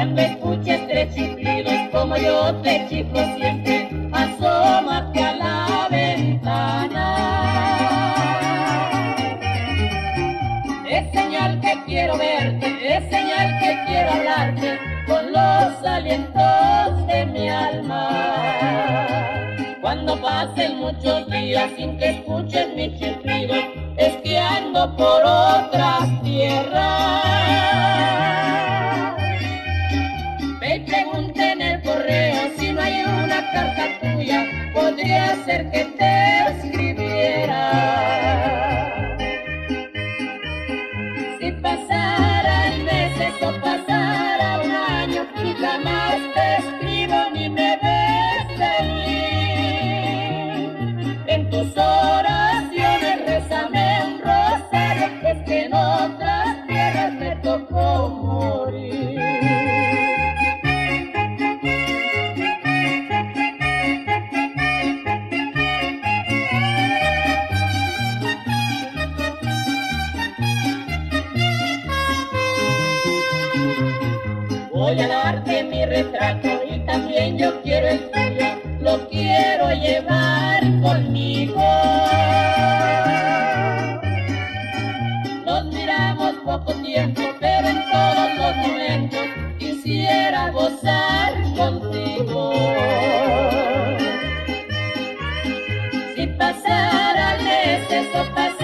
Cuando escuches tres chiflidos como yo te chiflo siempre, asómate a la ventana. Es señal que quiero verte, es señal que quiero hablarte con los alientos de mi alma. Cuando pasen muchos días sin que escuches mi chiflido, es que ando por otras Me pregunté en el correo si no hay una carta tuya, podría ser que te escribiera. Si pasaran meses o pasara un año y jamás te escribo ni me ves feliz. En tus oraciones rezame un rosario, es que en Voy a darte mi retrato y también yo quiero el tuyo, lo quiero llevar conmigo. Nos miramos poco tiempo, pero en todos los momentos quisiera gozar contigo. Si pasara meses o pasara